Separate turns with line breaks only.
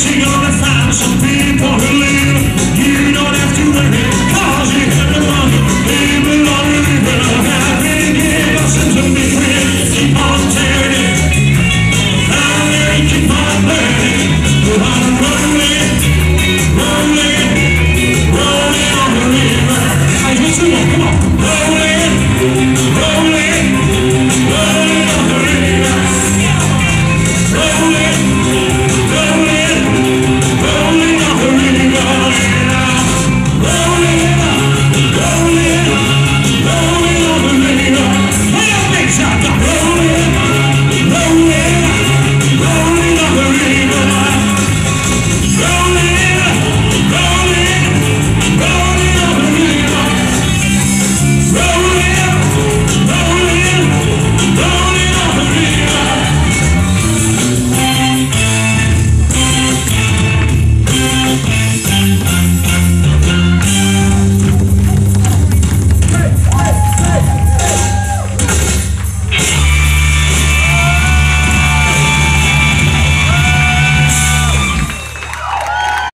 She on the find of people who